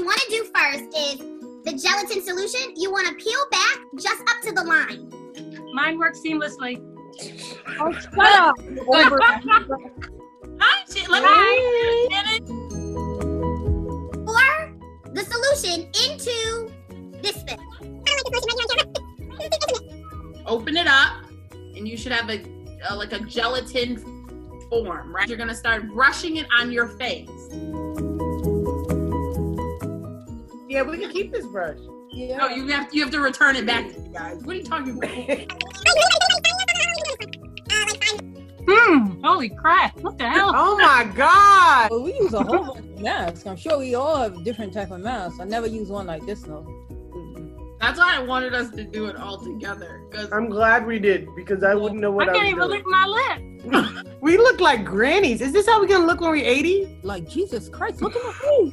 you want to do first is the gelatin solution. You want to peel back just up to the line. Mine works seamlessly. Oh, shut up. Over. Hi, Sh- let me Shannon. Pour the solution into this thing. Open it up, and you should have a, a like a gelatin form, right? You're gonna start brushing it on your face. Yeah, but we can keep this brush. No, you have you have to return it back to you guys. What are you talking about? Hmm. Holy crap. What the hell? Oh my god! Well, we use a whole bunch of masks. I'm sure we all have different type of masks. I never use one like this though. That's why I wanted us to do it all together. 'cause- I'm glad we did because I wouldn't know what I, can't was even doing. lick my lip. We look like grannies. Is this how we gonna look when we're 80? Like Jesus Christ, look at my face.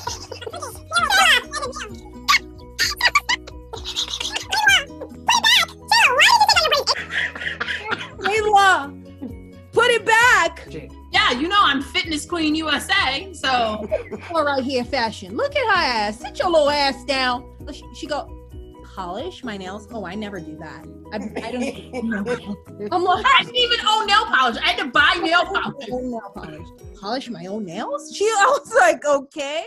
back. Yeah, you know I'm Fitness Queen USA, so All right here, fashion. Look at her ass. Sit your little ass down. She, she go polish my nails. Oh, I never do that. I, I don't. I'm like, I didn't even own nail polish. I had to buy nail polish. own nail polish. Polish my own nails? She, I was like, okay.